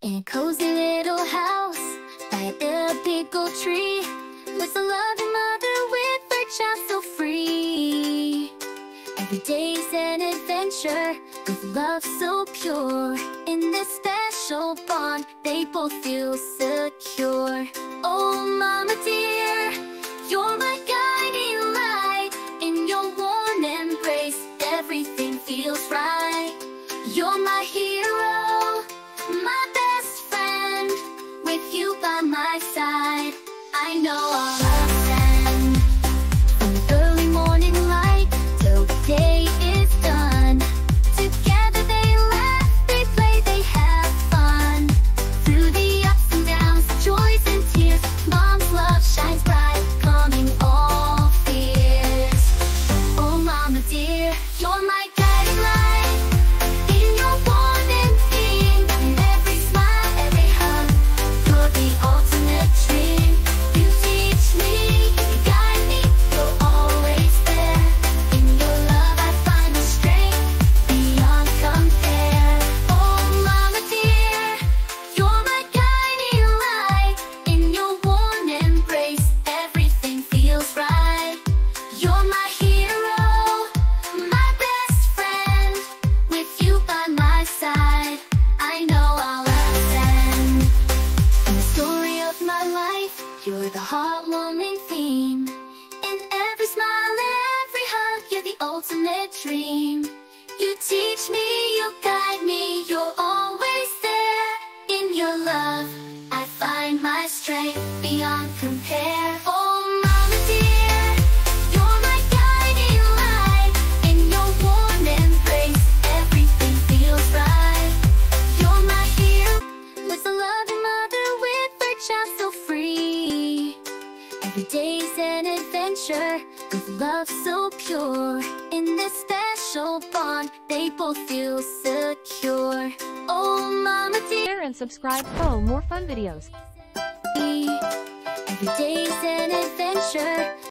In a cozy little house by a big old tree With a loving mother with her child so free. Every day's an adventure with love so pure. In this special bond they both feel secure. Oh mama dear, you're my guiding light. In your warm embrace everything feels right. You're my hero, my side, I know I'll You're the heartwarming theme. In every smile, every hug You're the ultimate dream. You teach me, you guide me You're always there. In your love I find my strength Beyond compare day's an adventure With love so pure. In this special bond They both feel secure. Oh mama dear. Share and subscribe for more fun videos. Every day's an adventure